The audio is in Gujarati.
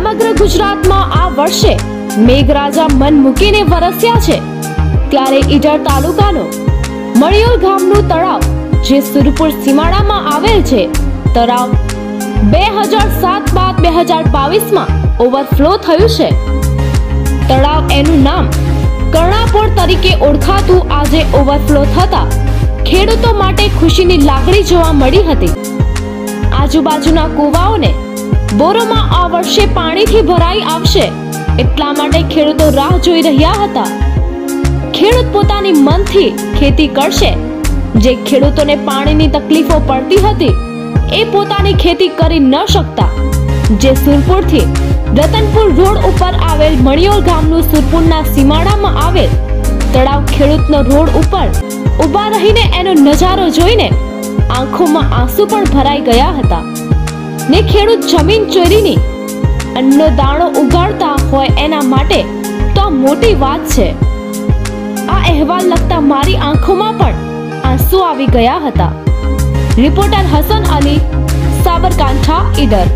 સમગ્ર ગુજરાતમાં આ વર્ષે મેઘરાજા મન મૂકીને વરસ્યા છે. ત્યારે ઈડર તાલુકાનો મળિયોલ ગામનું તળાવ જે સુરપુર સીમાડામાં આવેલ છે, તળાવ બે હજાર સાત બાદ બે હજાર બાવીસમાં ઓવરફ્લો થયું છે. તળાવ એનું નામ કર્ણાપોર તરીકે ઓળખાતું આજે ઓવરફ્લો થતા ખેડૂતો માટે ખુશીની લાગણી જોવા મળી હતી. આજુબાજુના કૂવાઓને બોરોમાં આ વર્ષે પાણીથી ભરાઈ આવશે. એટલા માટે ખેડૂતો રાહ જોઈ રહ્યા હતા. ખેડૂત પોતાની મનથી ખેતી કરશે. જે ખેડૂતોને પાણીની તકલીફો પડતી હતી, એ પોતાની ખેતી કરી ન શકતા. જે સુરપુરથી રતનપુર રોડ ઉપર આવેલ મણિયોર ગામનું સુરપુરના સીમાડામાં આવેલ તળાવ ખેડૂતનો રોડ ઉપર ઊભા રહીને એનો નજારો જોઈને આંખોમાં આંસુ પણ ભરાઈ ગયા હતા. ને ખેડૂત જમીન ચોરીની અન્નનો દાણો ઉગાડતા હોય એના માટે તો મોટી વાત છે. આ અહેવાલ લખતા મારી આંખોમાં પણ આંસુ આવી ગયા હતા. રિપોર્ટર હસન અલી, સાબરકાંઠા, ઈડર.